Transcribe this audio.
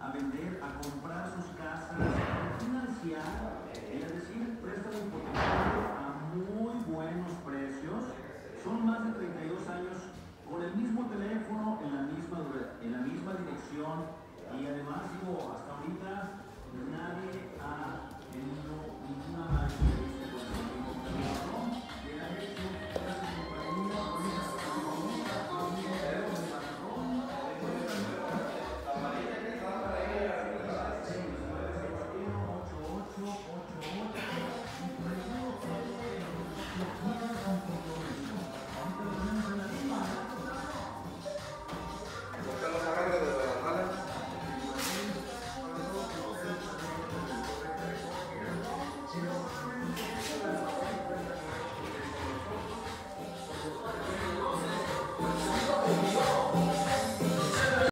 a vender, a comprar sus casas.